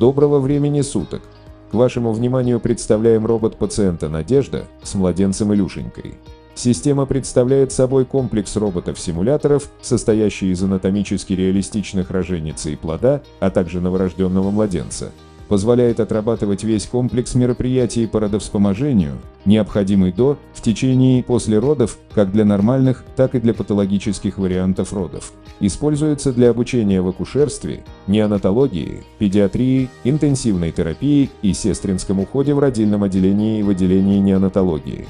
Доброго времени суток! К вашему вниманию представляем робот пациента «Надежда» с младенцем Илюшенькой. Система представляет собой комплекс роботов-симуляторов, состоящий из анатомически реалистичных роженицы и плода, а также новорожденного младенца. Позволяет отрабатывать весь комплекс мероприятий по родовспоможению, необходимый до, в течение и после родов, как для нормальных, так и для патологических вариантов родов. Используется для обучения в акушерстве, неонатологии, педиатрии, интенсивной терапии и сестринском уходе в родильном отделении и в отделении неонатологии.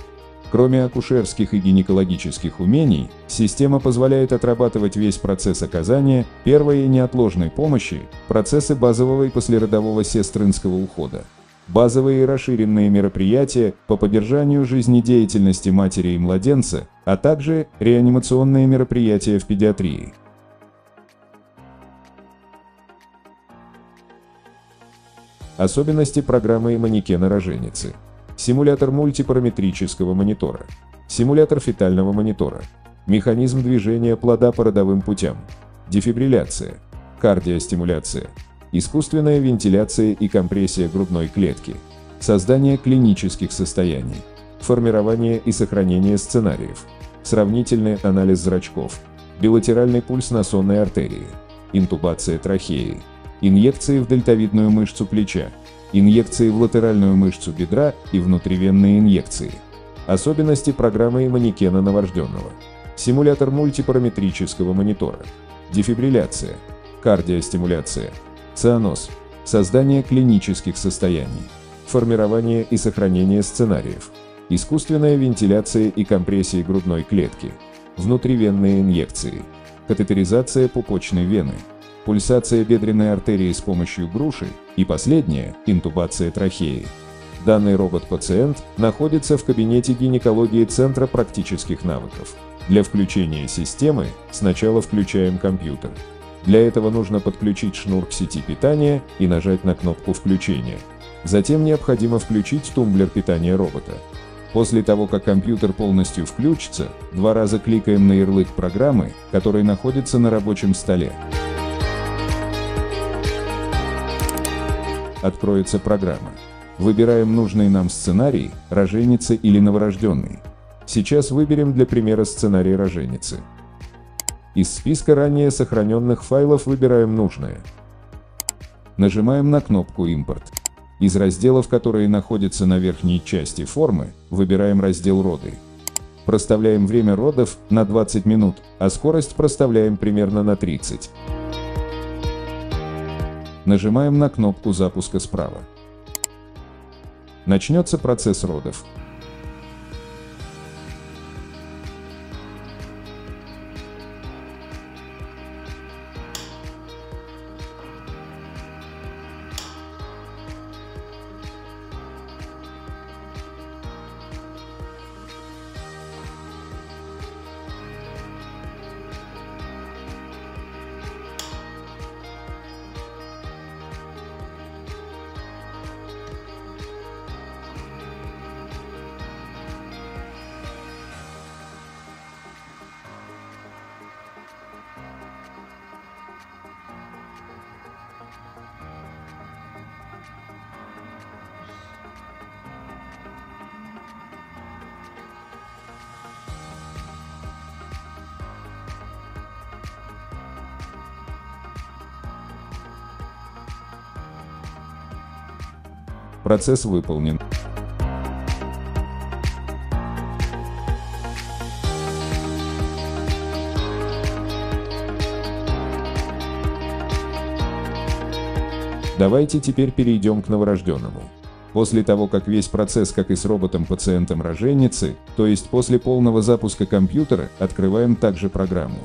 Кроме акушерских и гинекологических умений, система позволяет отрабатывать весь процесс оказания первой и неотложной помощи, процессы базового и послеродового сестринского ухода. Базовые и расширенные мероприятия по поддержанию жизнедеятельности матери и младенца, а также реанимационные мероприятия в педиатрии. Особенности программы и манекена роженицы – симулятор мультипараметрического монитора, симулятор фетального монитора, механизм движения плода по родовым путям, дефибрилляция, кардиостимуляция, искусственная вентиляция и компрессия грудной клетки, создание клинических состояний, формирование и сохранение сценариев, сравнительный анализ зрачков, билатеральный пульс на сонной артерии, интубация трахеи, инъекции в дельтовидную мышцу плеча, инъекции в латеральную мышцу бедра и внутривенные инъекции. Особенности программы и манекена новорожденного. Симулятор мультипараметрического монитора. Дефибрилляция. Кардиостимуляция. Цианоз. Создание клинических состояний. Формирование и сохранение сценариев. Искусственная вентиляция и компрессия грудной клетки. Внутривенные инъекции. Катетеризация пупочной вены пульсация бедренной артерии с помощью груши и последнее – интубация трахеи. Данный робот-пациент находится в кабинете гинекологии Центра практических навыков. Для включения системы сначала включаем компьютер. Для этого нужно подключить шнур к сети питания и нажать на кнопку включения. Затем необходимо включить тумблер питания робота. После того, как компьютер полностью включится, два раза кликаем на ярлык программы, который находится на рабочем столе. Откроется программа. Выбираем нужный нам сценарий, роженица или новорожденный. Сейчас выберем для примера сценарий роженицы. Из списка ранее сохраненных файлов выбираем нужное. Нажимаем на кнопку «Импорт». Из разделов, которые находятся на верхней части формы, выбираем раздел «Роды». Проставляем время родов на 20 минут, а скорость проставляем примерно на 30. Нажимаем на кнопку запуска справа. Начнется процесс родов. Процесс выполнен. Давайте теперь перейдем к новорожденному. После того, как весь процесс, как и с роботом-пациентом роженицы, то есть после полного запуска компьютера, открываем также программу.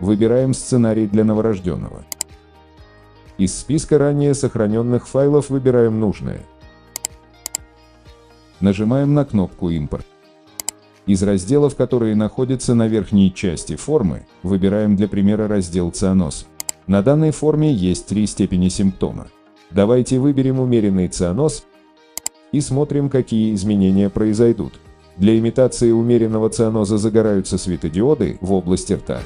Выбираем сценарий для новорожденного. Из списка ранее сохраненных файлов выбираем нужное. Нажимаем на кнопку «Импорт». Из разделов, которые находятся на верхней части формы, выбираем для примера раздел «Цианоз». На данной форме есть три степени симптома. Давайте выберем умеренный цианоз и смотрим, какие изменения произойдут. Для имитации умеренного цианоза загораются светодиоды в области рта.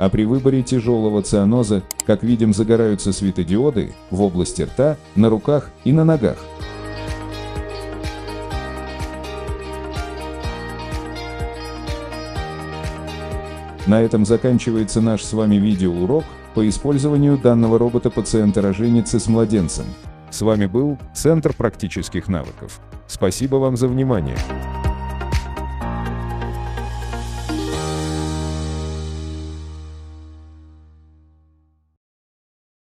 А при выборе тяжелого цианоза, как видим, загораются светодиоды в области рта, на руках и на ногах. На этом заканчивается наш с вами видеоурок по использованию данного робота пациента-роженицы с младенцем. С вами был Центр практических навыков. Спасибо вам за внимание.